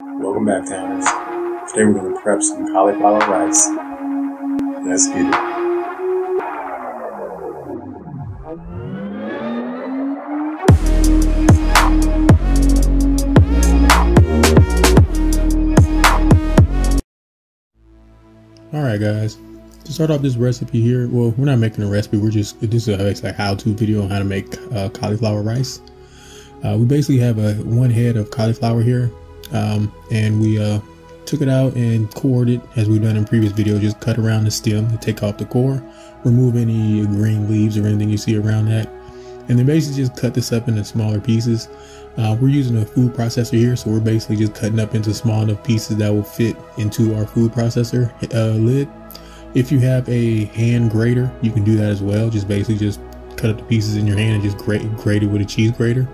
Welcome back, Towners. Today we're going to prep some cauliflower rice. Let's get it. Alright guys, to start off this recipe here, well we're not making a recipe, we're just, this is a how-to video on how to make uh, cauliflower rice. Uh, we basically have a one head of cauliflower here um, and we uh, took it out and cored it as we've done in previous videos, just cut around the stem to take off the core, remove any green leaves or anything you see around that. And then basically just cut this up into smaller pieces. Uh, we're using a food processor here, so we're basically just cutting up into small enough pieces that will fit into our food processor uh, lid. If you have a hand grater, you can do that as well. Just basically just cut up the pieces in your hand and just grate, grate it with a cheese grater.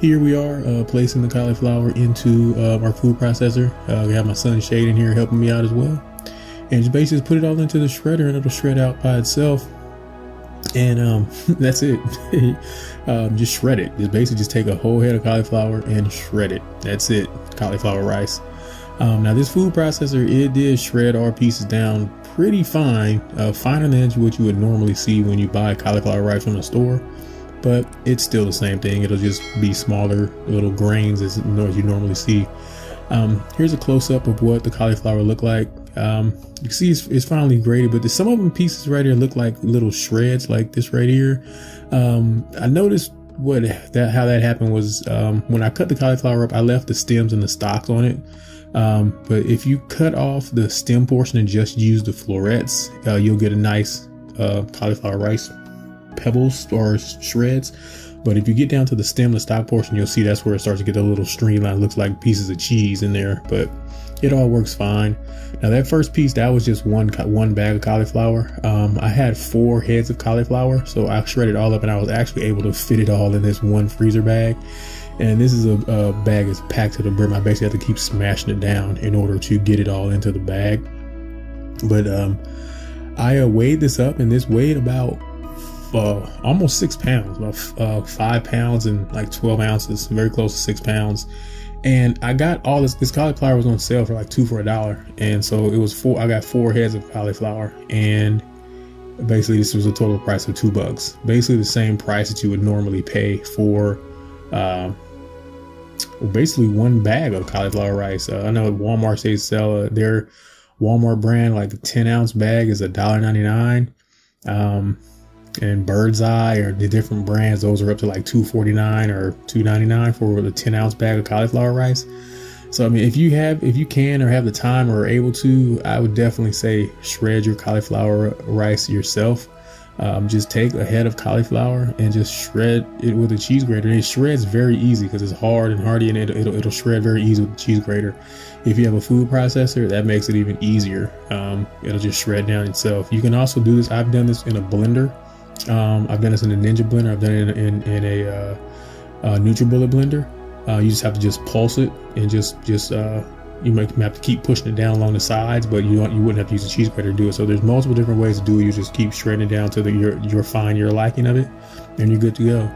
Here we are uh, placing the cauliflower into uh, our food processor. Uh, we have my son Shade in here helping me out as well. And just basically put it all into the shredder and it'll shred out by itself and um, that's it. um, just shred it. Just basically just take a whole head of cauliflower and shred it. That's it. Cauliflower rice. Um, now this food processor, it did shred our pieces down pretty fine, uh, finer than what you would normally see when you buy cauliflower rice from the store. But it's still the same thing. It'll just be smaller little grains as, you normally see. Um, here's a close up of what the cauliflower looked like. Um, you can see it's, it's finally grated, but some of them pieces right here look like little shreds, like this right here. Um, I noticed what that how that happened was um, when I cut the cauliflower up, I left the stems and the stalks on it. Um, but if you cut off the stem portion and just use the florets, uh, you'll get a nice uh, cauliflower rice pebbles or shreds. But if you get down to the stem, the stock portion, you'll see that's where it starts to get a little streamline. Looks like pieces of cheese in there, but it all works fine. Now that first piece, that was just one one bag of cauliflower. Um, I had four heads of cauliflower, so I shredded all up, and I was actually able to fit it all in this one freezer bag. And this is a, a bag that's packed to the brim. I basically have to keep smashing it down in order to get it all into the bag. But um, I uh, weighed this up, and this weighed about uh, almost six pounds, about uh, five pounds and like 12 ounces, very close to six pounds. And I got all this, this cauliflower was on sale for like two for a dollar. And so it was four, I got four heads of cauliflower and basically this was a total price of two bucks. Basically the same price that you would normally pay for, uh, basically one bag of cauliflower rice. Uh, I know Walmart they sell uh, their Walmart brand, like a 10 ounce bag is a dollar 99. Um, and Bird's Eye or the different brands, those are up to like 249 or 299 for the 10 ounce bag of cauliflower rice. So I mean, if you have, if you can or have the time or are able to, I would definitely say shred your cauliflower rice yourself. Um, just take a head of cauliflower and just shred it with a cheese grater. And it shreds very easy because it's hard and hardy, and it'll, it'll, it'll shred very easy with the cheese grater. If you have a food processor, that makes it even easier. Um, it'll just shred down itself. You can also do this. I've done this in a blender. Um, I've done this in a Ninja blender. I've done it in, in, in a, uh, a NutriBullet blender. Uh, you just have to just pulse it and just just uh, you might have to keep pushing it down along the sides, but you you wouldn't have to use a cheese grater to do it. So there's multiple different ways to do it. You just keep shredding it down to the your your fine your liking of it, and you're good to go.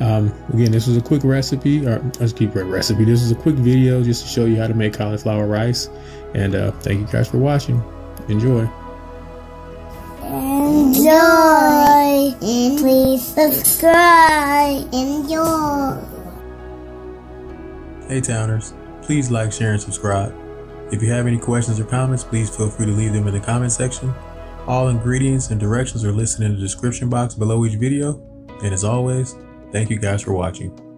Um, again, this is a quick recipe, or let's keep a recipe. This is a quick video just to show you how to make cauliflower rice. And uh, thank you guys for watching. Enjoy. Enjoy and please subscribe. Enjoy. Hey Towners, please like, share, and subscribe. If you have any questions or comments, please feel free to leave them in the comment section. All ingredients and directions are listed in the description box below each video. And as always, thank you guys for watching.